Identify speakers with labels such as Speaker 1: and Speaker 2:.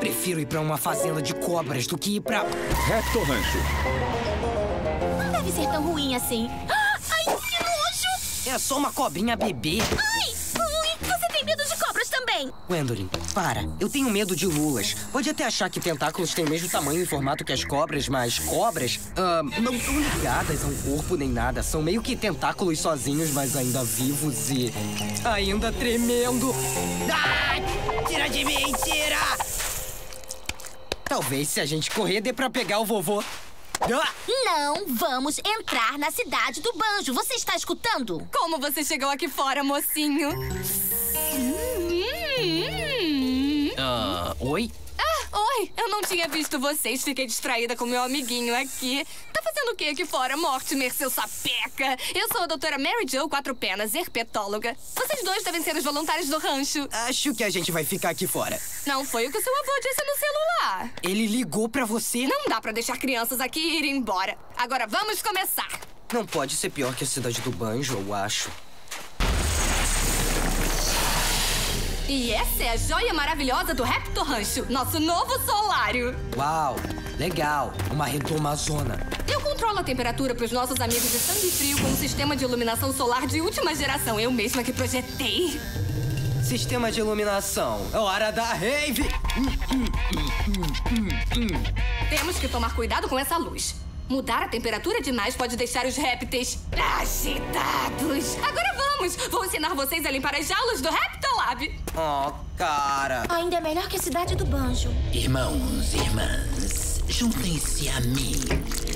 Speaker 1: Prefiro ir pra uma fazenda de cobras do que ir pra.
Speaker 2: Repto Rancho.
Speaker 3: Não deve ser tão ruim assim. Ah, ai, que nojo!
Speaker 1: É só uma cobrinha bebê.
Speaker 3: Ai, ui, você tem medo de cobras também.
Speaker 1: Gwendolyn, para. Eu tenho medo de lulas. Pode até achar que tentáculos têm o mesmo tamanho e formato que as cobras, mas cobras ah, não estão ligadas ao corpo nem nada. São meio que tentáculos sozinhos, mas ainda vivos e ainda tremendo. Ai, tira de mim, tira! Talvez se a gente correr dê pra pegar o vovô. Ah!
Speaker 3: Não vamos entrar na cidade do Banjo. Você está escutando?
Speaker 4: Como você chegou aqui fora, mocinho? Hum.
Speaker 1: Ah, oi?
Speaker 4: Ah, oi! Eu não tinha visto vocês. Fiquei distraída com meu amiguinho aqui. Fazendo o que aqui fora, Mortimer, seu sapeca? Eu sou a doutora Mary Jo Quatro Penas, herpetóloga. Vocês dois devem ser os voluntários do rancho.
Speaker 1: Acho que a gente vai ficar aqui fora.
Speaker 4: Não foi o que seu avô disse no celular.
Speaker 1: Ele ligou pra você?
Speaker 4: Não dá pra deixar crianças aqui e ir embora. Agora vamos começar.
Speaker 1: Não pode ser pior que a cidade do Banjo, eu acho.
Speaker 4: E essa é a joia maravilhosa do Repto Rancho, nosso novo solário.
Speaker 1: Uau, legal. Uma redomazona.
Speaker 4: Eu controlo a temperatura para os nossos amigos de sangue frio com um sistema de iluminação solar de última geração. Eu mesma que projetei.
Speaker 1: Sistema de iluminação. É hora da rave!
Speaker 4: Temos que tomar cuidado com essa luz. Mudar a temperatura demais pode deixar os répteis agitados. Agora vamos! Vou ensinar vocês a limpar as jaulas do Reptolab.
Speaker 1: Oh, cara.
Speaker 3: Ainda é melhor que a cidade do Banjo.
Speaker 5: Irmãos, irmãs, juntem-se a mim.